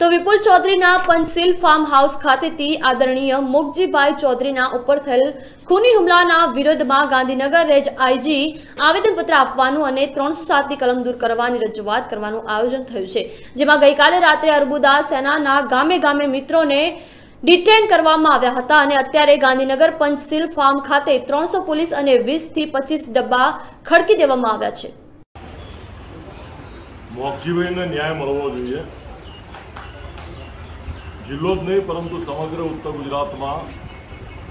તો વિપુલ ચૌધરીના પંચશીલ farm house ખાતેથી આદરણીય મોગજીભાઈ ચૌધરીના ઉપર થયેલ ખૂની હુમલાના વિરોધમાં ગાંધીનગર રેજ આઈજી આવેદનપત્ર આપવાનું અને ત્રણસો સાતની કલમ દૂર કરવાની રજૂઆત કરવાનું આયોજન થયું છે, જેમાં ગઈકાલે રાત્રે અરબુદા સેનાના ગામે ગામે મિત્રોને ડિટેન કરવામાં આવ્યા હતા અને અત્યારે ગાંધીનગર પંચશીલ ફાર્મ ખાતે ત્રણસો પોલીસ અને વીસથી પચીસ ડબ્બા ખડકી દેવામાં આવ્યા છે. મોક્ષજીભાઈને ન્યાય મળવો જોઈએ. જિલ્લો જ નહીં, પરંતુ સમગ્ર ઉત્તર ગુજરાતમાં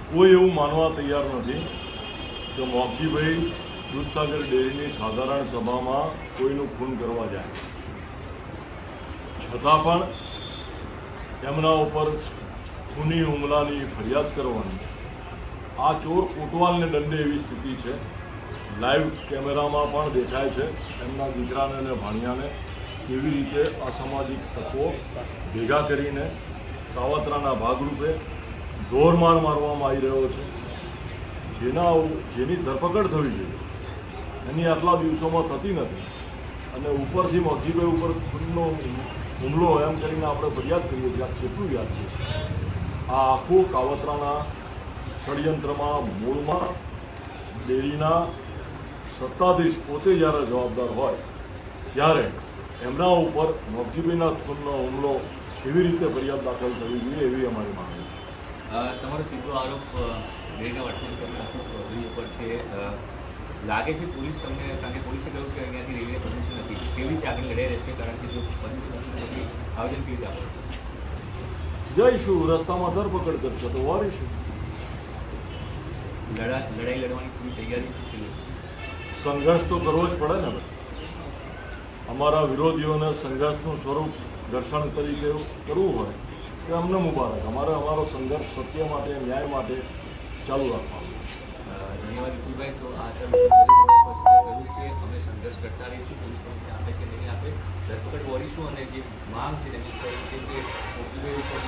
કોઈ એવું માનવા તૈયાર નથી કે મોક્ષજીભાઈ દૂધસાગર ડેરીની સાધારણ સભામાં કોઈનું ખૂન કરવા જાય. છતાં પણ એમના ઉપર ખૂની હુમલાની ફરિયાદ કરવાની, આ ચોર કોટવાલને દંડે એવી સ્થિતિ છે. લાઈવ કેમેરામાં પણ દેખાય છે એમના દીકરાને અને ભાણિયાને કેવી રીતે અસામાજિક તત્વો ભેગા કરીને કાવતરાના ભાગરૂપે ઢોરમાર મારવામાં આવી રહ્યો છે. જેના જેની ધરપકડ થવી જોઈએ. એની આટલા દિવસોમાં થતી નથી. અને ઉપરથી મગજીભાઈ ઉપર ખૂનનો હુમલો એમ કરીને આપણે ફરિયાદ કરીએ છીએ. કેટલું યાદ છે? આ આખું કાવતરાના ષડયંત્રમાં મૂળમાં ડેરીના સત્તાધીશ પોતે જ્યારે જવાબદાર હોય, ત્યારે એમના ઉપર મગજીભાઈના ખૂનનો હુમલો એવી રીતે ફરિયાદ દાખલ થવી જોઈએ એવી અમારી માંગણી છે. તમારો સીધો આરોપ વર્તમાન ચેરમેન અશોક ચૌધરી ઉપર છે. લાગે છે પોલીસ તમને કારણ કે પોલીસે કહ્યું કે અહીંયાથી રેલવે પરમિશન નથી. કેવી રીતે આગળ લડાઈ રહેશે? કારણ કે જો પરમિશન નથી આયોજન કેવી રીતે જઈશું રસ્તામાં ધરપકડ કરશે તો વારીશું. લડા લડાઈ લડવાની પૂરી તૈયારી છે સંઘર્ષ તો કરવો જ પડે ને અમારા વિરોધીઓને સંઘર્ષનું સ્વરૂપ ઘર્ષણ તરીકે કરવું હોય તો અમને મુબારક. અમારે અમારો સંઘર્ષ સત્ય માટે, ન્યાય માટે ચાલુ રાખવાનો ધન્યવાદ તો આ કહ્યું કે અમે સંઘર્ષ કરતા રહીશું, પોલીસ પરમિશન આપે કે નહીં આપે. ધરપકડ વળીશું અને જે માંગ છે તેની પર છે કે પોલીસભાઈ ઉપર